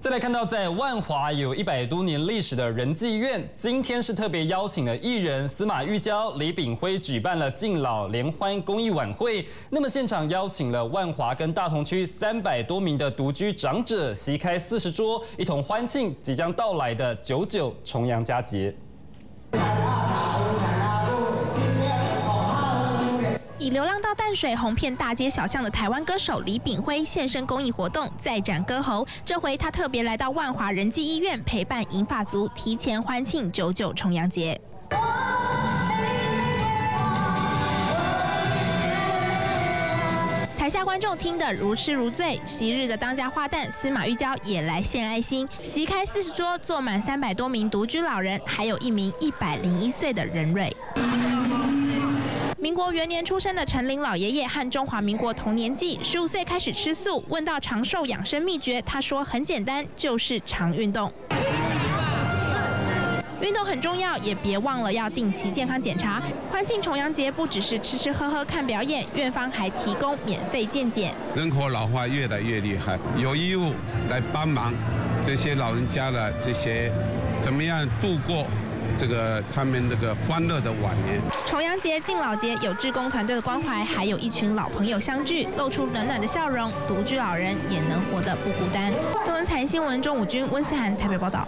再来看到，在万华有一百多年历史的仁济院，今天是特别邀请了艺人司马玉娇、李炳辉举办了敬老联欢公益晚会。那么现场邀请了万华跟大同区三百多名的独居长者，席开四十桌，一同欢庆即将到来的九九重阳佳节。以流浪到淡水红遍大街小巷的台湾歌手李炳辉现身公益活动，再展歌喉。这回他特别来到万华仁济医院，陪伴银发族提前欢庆九九重阳节。台下观众听得如痴如醉，昔日的当家花旦司马玉娇也来献爱心，席开四十桌，坐满三百多名独居老人，还有一名一百零一岁的任瑞。民国元年出生的陈林老爷爷和中华民国同年纪，十五岁开始吃素。问到长寿养生秘诀，他说很简单，就是常运动。运动很重要，也别忘了要定期健康检查。欢庆重阳节不只是吃吃喝喝看表演，院方还提供免费健检。人口老化越来越厉害，有义务来帮忙这些老人家的这些怎么样度过。这个他们这个欢乐的晚年，重阳节、敬老节有志工团队的关怀，还有一群老朋友相聚，露出暖暖的笑容，独居老人也能活得不孤单。中文财新闻中午君温思涵台北报道。